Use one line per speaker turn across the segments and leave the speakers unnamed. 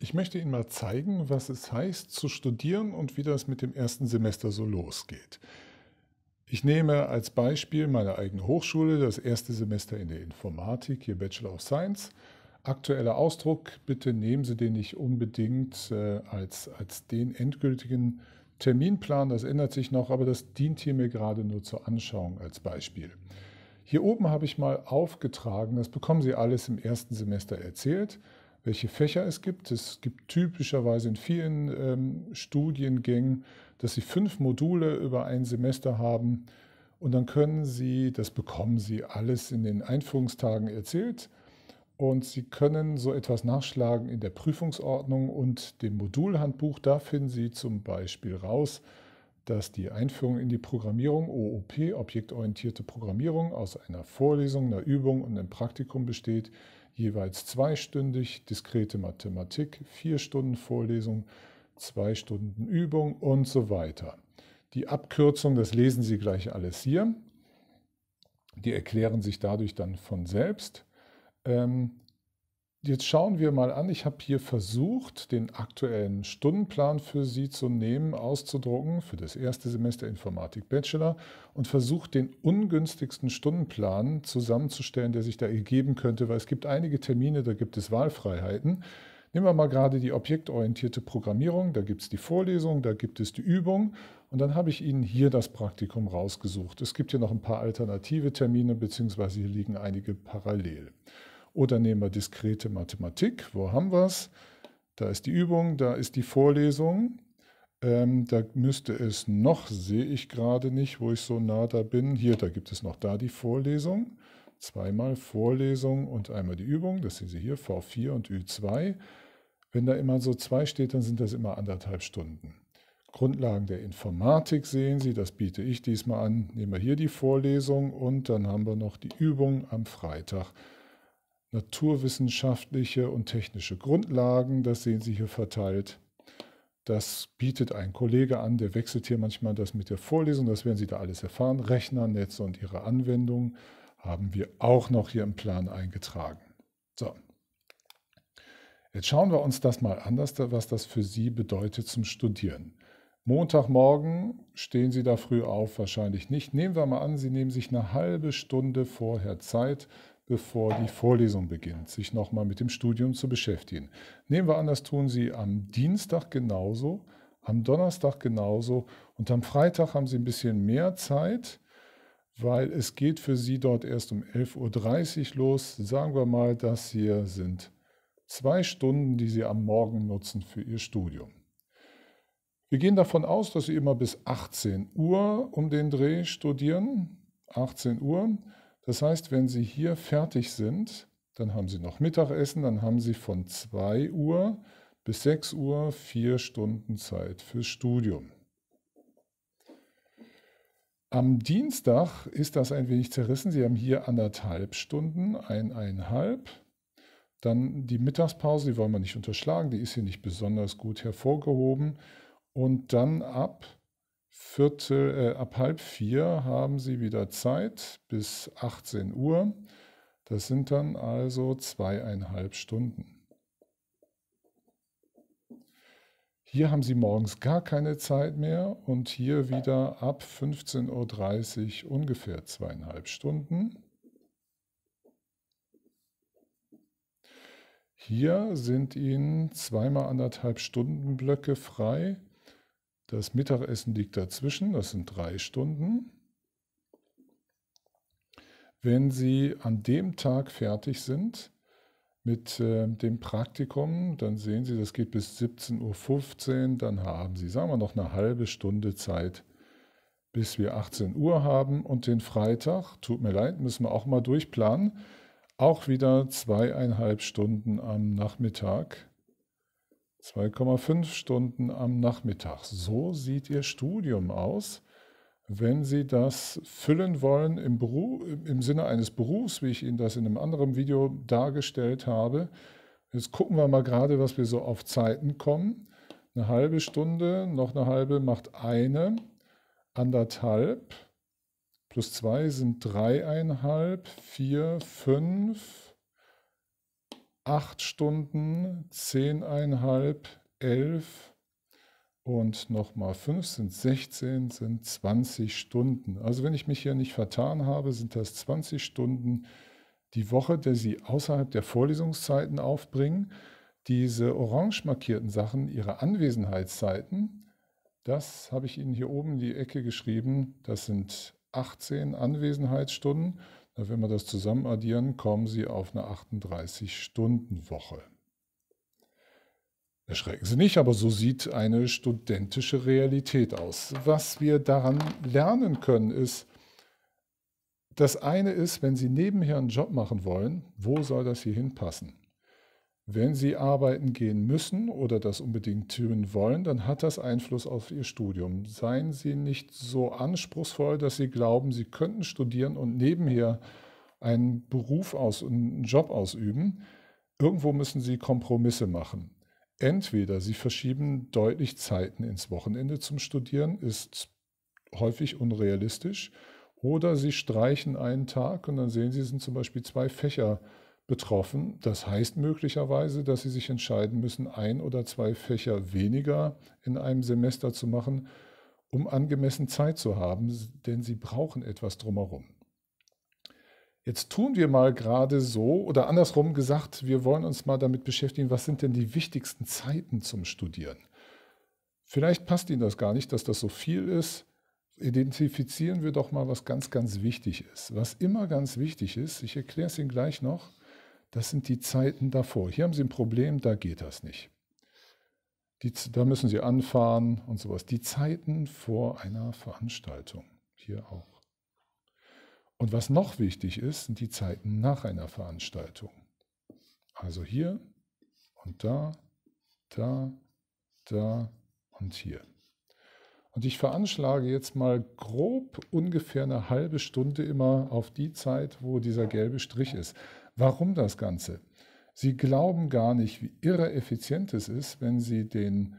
Ich möchte Ihnen mal zeigen, was es heißt zu studieren und wie das mit dem ersten Semester so losgeht. Ich nehme als Beispiel meine eigene Hochschule, das erste Semester in der Informatik, hier Bachelor of Science. Aktueller Ausdruck, bitte nehmen Sie den nicht unbedingt äh, als, als den endgültigen Terminplan, das ändert sich noch, aber das dient hier mir gerade nur zur Anschauung als Beispiel. Hier oben habe ich mal aufgetragen, das bekommen Sie alles im ersten Semester erzählt, welche Fächer es gibt. Es gibt typischerweise in vielen ähm, Studiengängen, dass Sie fünf Module über ein Semester haben und dann können Sie, das bekommen Sie alles in den Einführungstagen erzählt und Sie können so etwas nachschlagen in der Prüfungsordnung und dem Modulhandbuch. Da finden Sie zum Beispiel raus, dass die Einführung in die Programmierung, OOP, objektorientierte Programmierung, aus einer Vorlesung, einer Übung und einem Praktikum besteht, jeweils zweistündig, diskrete Mathematik, vier Stunden Vorlesung, zwei Stunden Übung und so weiter. Die Abkürzung, das lesen Sie gleich alles hier, die erklären sich dadurch dann von selbst. Ähm, Jetzt schauen wir mal an. Ich habe hier versucht, den aktuellen Stundenplan für Sie zu nehmen, auszudrucken für das erste Semester Informatik Bachelor und versucht, den ungünstigsten Stundenplan zusammenzustellen, der sich da ergeben könnte, weil es gibt einige Termine, da gibt es Wahlfreiheiten. Nehmen wir mal gerade die objektorientierte Programmierung, da gibt es die Vorlesung, da gibt es die Übung und dann habe ich Ihnen hier das Praktikum rausgesucht. Es gibt hier noch ein paar alternative Termine, beziehungsweise hier liegen einige parallel. Oder nehmen wir diskrete Mathematik. Wo haben wir es? Da ist die Übung, da ist die Vorlesung. Ähm, da müsste es noch, sehe ich gerade nicht, wo ich so nah da bin. Hier, da gibt es noch da die Vorlesung. Zweimal Vorlesung und einmal die Übung. Das sehen Sie hier, V4 und Ü2. Wenn da immer so zwei steht, dann sind das immer anderthalb Stunden. Grundlagen der Informatik sehen Sie, das biete ich diesmal an. Nehmen wir hier die Vorlesung und dann haben wir noch die Übung am Freitag naturwissenschaftliche und technische Grundlagen, das sehen Sie hier verteilt. Das bietet ein Kollege an, der wechselt hier manchmal das mit der Vorlesung, das werden Sie da alles erfahren. Rechnernetze und ihre Anwendung haben wir auch noch hier im Plan eingetragen. So, jetzt schauen wir uns das mal an, was das für Sie bedeutet zum Studieren. Montagmorgen stehen Sie da früh auf, wahrscheinlich nicht. Nehmen wir mal an, Sie nehmen sich eine halbe Stunde vorher Zeit, bevor die Vorlesung beginnt, sich nochmal mit dem Studium zu beschäftigen. Nehmen wir an, das tun Sie am Dienstag genauso, am Donnerstag genauso und am Freitag haben Sie ein bisschen mehr Zeit, weil es geht für Sie dort erst um 11.30 Uhr los. Sagen wir mal, das hier sind zwei Stunden, die Sie am Morgen nutzen für Ihr Studium. Wir gehen davon aus, dass Sie immer bis 18 Uhr um den Dreh studieren. 18 Uhr. Das heißt, wenn Sie hier fertig sind, dann haben Sie noch Mittagessen, dann haben Sie von 2 Uhr bis 6 Uhr vier Stunden Zeit fürs Studium. Am Dienstag ist das ein wenig zerrissen. Sie haben hier anderthalb Stunden, eineinhalb. Dann die Mittagspause, die wollen wir nicht unterschlagen, die ist hier nicht besonders gut hervorgehoben. Und dann ab Viertel, äh, ab halb vier haben Sie wieder Zeit bis 18 Uhr. Das sind dann also zweieinhalb Stunden. Hier haben Sie morgens gar keine Zeit mehr und hier wieder ab 15.30 Uhr ungefähr zweieinhalb Stunden. Hier sind Ihnen zweimal anderthalb Stunden Blöcke frei. Das Mittagessen liegt dazwischen, das sind drei Stunden. Wenn Sie an dem Tag fertig sind mit äh, dem Praktikum, dann sehen Sie, das geht bis 17.15 Uhr, dann haben Sie, sagen wir noch eine halbe Stunde Zeit, bis wir 18 Uhr haben. Und den Freitag, tut mir leid, müssen wir auch mal durchplanen, auch wieder zweieinhalb Stunden am Nachmittag 2,5 Stunden am Nachmittag. So sieht Ihr Studium aus. Wenn Sie das füllen wollen im, Beruf, im Sinne eines Berufs, wie ich Ihnen das in einem anderen Video dargestellt habe, jetzt gucken wir mal gerade, was wir so auf Zeiten kommen. Eine halbe Stunde, noch eine halbe macht eine, anderthalb, plus zwei sind dreieinhalb, vier, fünf, acht Stunden, zehneinhalb, elf und nochmal fünf sind 16, sind 20 Stunden. Also wenn ich mich hier nicht vertan habe, sind das 20 Stunden die Woche, die Sie außerhalb der Vorlesungszeiten aufbringen. Diese orange markierten Sachen, Ihre Anwesenheitszeiten, das habe ich Ihnen hier oben in die Ecke geschrieben. Das sind 18 Anwesenheitsstunden. Wenn wir das zusammen addieren, kommen Sie auf eine 38-Stunden-Woche. Erschrecken Sie nicht, aber so sieht eine studentische Realität aus. Was wir daran lernen können, ist, das eine ist, wenn Sie nebenher einen Job machen wollen, wo soll das hier hinpassen? Wenn Sie arbeiten gehen müssen oder das unbedingt tun wollen, dann hat das Einfluss auf Ihr Studium. Seien Sie nicht so anspruchsvoll, dass Sie glauben, Sie könnten studieren und nebenher einen Beruf aus, einen Job ausüben. Irgendwo müssen Sie Kompromisse machen. Entweder Sie verschieben deutlich Zeiten ins Wochenende zum Studieren, ist häufig unrealistisch, oder Sie streichen einen Tag und dann sehen Sie, sind zum Beispiel zwei Fächer betroffen. Das heißt möglicherweise, dass Sie sich entscheiden müssen, ein oder zwei Fächer weniger in einem Semester zu machen, um angemessen Zeit zu haben, denn Sie brauchen etwas drumherum. Jetzt tun wir mal gerade so oder andersrum gesagt, wir wollen uns mal damit beschäftigen, was sind denn die wichtigsten Zeiten zum Studieren? Vielleicht passt Ihnen das gar nicht, dass das so viel ist. Identifizieren wir doch mal, was ganz, ganz wichtig ist. Was immer ganz wichtig ist, ich erkläre es Ihnen gleich noch, das sind die Zeiten davor. Hier haben Sie ein Problem, da geht das nicht. Die, da müssen Sie anfahren und sowas. Die Zeiten vor einer Veranstaltung. Hier auch. Und was noch wichtig ist, sind die Zeiten nach einer Veranstaltung. Also hier und da, da, da und hier. Und ich veranschlage jetzt mal grob ungefähr eine halbe Stunde immer auf die Zeit, wo dieser gelbe Strich ist. Warum das Ganze? Sie glauben gar nicht, wie irre effizient es ist, wenn Sie den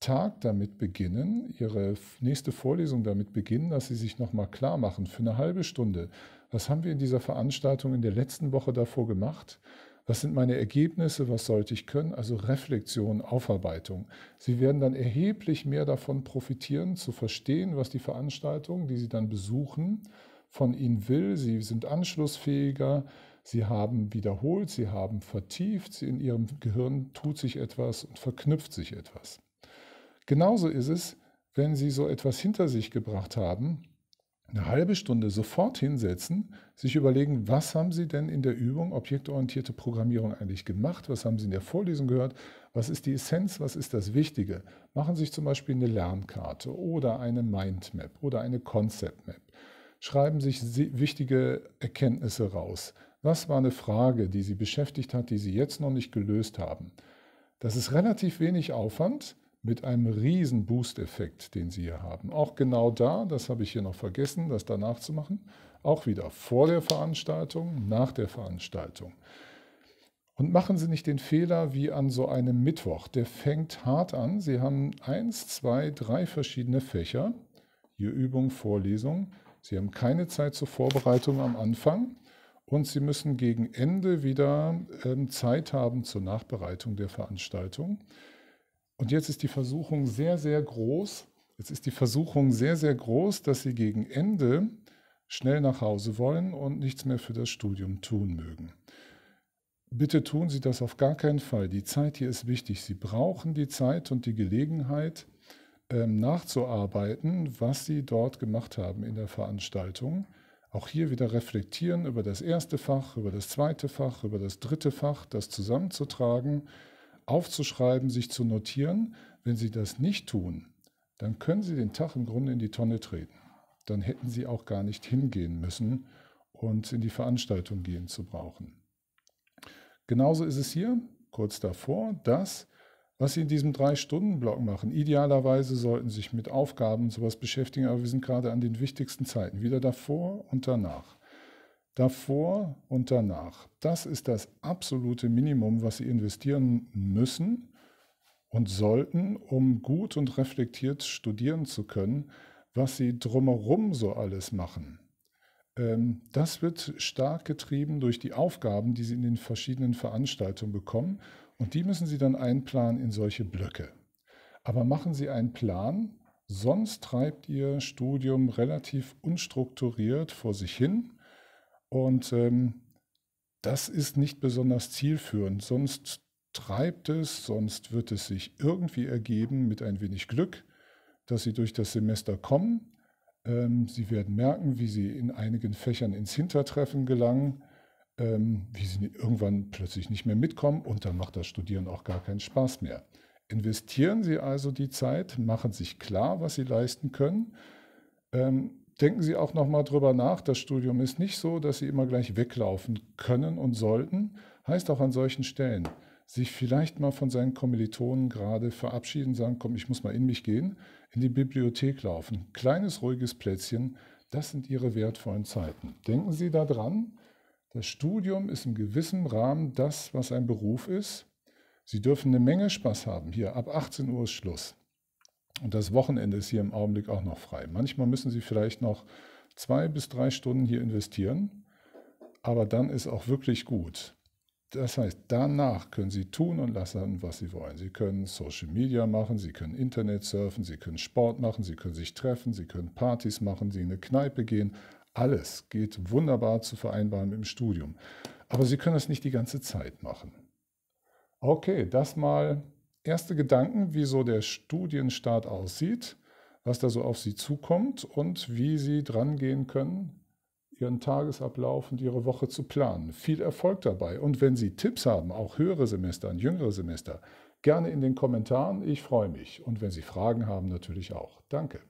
Tag damit beginnen, Ihre nächste Vorlesung damit beginnen, dass Sie sich nochmal klar machen für eine halbe Stunde. Was haben wir in dieser Veranstaltung in der letzten Woche davor gemacht? Was sind meine Ergebnisse? Was sollte ich können? Also Reflexion, Aufarbeitung. Sie werden dann erheblich mehr davon profitieren, zu verstehen, was die Veranstaltung, die Sie dann besuchen, von Ihnen will. Sie sind anschlussfähiger. Sie haben wiederholt, sie haben vertieft, in ihrem Gehirn tut sich etwas und verknüpft sich etwas. Genauso ist es, wenn Sie so etwas hinter sich gebracht haben, eine halbe Stunde sofort hinsetzen, sich überlegen, was haben Sie denn in der Übung objektorientierte Programmierung eigentlich gemacht, was haben Sie in der Vorlesung gehört, was ist die Essenz, was ist das Wichtige. Machen Sie sich zum Beispiel eine Lernkarte oder eine Mindmap oder eine Concept Map. Schreiben sich wichtige Erkenntnisse raus. Was war eine Frage, die Sie beschäftigt hat, die Sie jetzt noch nicht gelöst haben? Das ist relativ wenig Aufwand mit einem riesen Boost-Effekt, den Sie hier haben. Auch genau da, das habe ich hier noch vergessen, das danach zu machen, auch wieder vor der Veranstaltung, nach der Veranstaltung. Und machen Sie nicht den Fehler wie an so einem Mittwoch. Der fängt hart an. Sie haben eins, zwei, drei verschiedene Fächer. Hier Übung, Vorlesung. Sie haben keine Zeit zur Vorbereitung am Anfang und Sie müssen gegen Ende wieder ähm, Zeit haben zur Nachbereitung der Veranstaltung. Und jetzt ist die Versuchung sehr, sehr groß. Jetzt ist die Versuchung sehr, sehr groß, dass Sie gegen Ende schnell nach Hause wollen und nichts mehr für das Studium tun mögen. Bitte tun Sie das auf gar keinen Fall. Die Zeit hier ist wichtig. Sie brauchen die Zeit und die Gelegenheit, ähm, nachzuarbeiten, was Sie dort gemacht haben in der Veranstaltung. Auch hier wieder reflektieren über das erste Fach, über das zweite Fach, über das dritte Fach, das zusammenzutragen, aufzuschreiben, sich zu notieren. Wenn Sie das nicht tun, dann können Sie den Tag im Grunde in die Tonne treten. Dann hätten Sie auch gar nicht hingehen müssen und in die Veranstaltung gehen zu brauchen. Genauso ist es hier, kurz davor, dass was Sie in diesem Drei-Stunden-Block machen. Idealerweise sollten Sie sich mit Aufgaben und sowas beschäftigen, aber wir sind gerade an den wichtigsten Zeiten. Wieder davor und danach. Davor und danach. Das ist das absolute Minimum, was Sie investieren müssen und sollten, um gut und reflektiert studieren zu können, was Sie drumherum so alles machen. Ähm, das wird stark getrieben durch die Aufgaben, die Sie in den verschiedenen Veranstaltungen bekommen. Und die müssen Sie dann einplanen in solche Blöcke. Aber machen Sie einen Plan, sonst treibt Ihr Studium relativ unstrukturiert vor sich hin. Und ähm, das ist nicht besonders zielführend. Sonst treibt es, sonst wird es sich irgendwie ergeben mit ein wenig Glück, dass Sie durch das Semester kommen. Ähm, Sie werden merken, wie Sie in einigen Fächern ins Hintertreffen gelangen, ähm, wie Sie irgendwann plötzlich nicht mehr mitkommen und dann macht das Studieren auch gar keinen Spaß mehr. Investieren Sie also die Zeit, machen sich klar, was Sie leisten können. Ähm, denken Sie auch nochmal drüber nach. Das Studium ist nicht so, dass Sie immer gleich weglaufen können und sollten. Heißt auch an solchen Stellen, sich vielleicht mal von seinen Kommilitonen gerade verabschieden, sagen, komm, ich muss mal in mich gehen, in die Bibliothek laufen. Kleines, ruhiges Plätzchen, das sind Ihre wertvollen Zeiten. Denken Sie daran, das Studium ist in gewissem Rahmen das, was ein Beruf ist. Sie dürfen eine Menge Spaß haben. Hier, ab 18 Uhr ist Schluss. Und das Wochenende ist hier im Augenblick auch noch frei. Manchmal müssen Sie vielleicht noch zwei bis drei Stunden hier investieren, aber dann ist auch wirklich gut. Das heißt, danach können Sie tun und lassen, was Sie wollen. Sie können Social Media machen, Sie können Internet surfen, Sie können Sport machen, Sie können sich treffen, Sie können Partys machen, Sie in eine Kneipe gehen. Alles geht wunderbar zu vereinbaren dem Studium. Aber Sie können das nicht die ganze Zeit machen. Okay, das mal erste Gedanken, wie so der Studienstart aussieht, was da so auf Sie zukommt und wie Sie dran gehen können, Ihren Tagesablauf und Ihre Woche zu planen. Viel Erfolg dabei. Und wenn Sie Tipps haben, auch höhere Semester und jüngere Semester, gerne in den Kommentaren. Ich freue mich. Und wenn Sie Fragen haben, natürlich auch. Danke.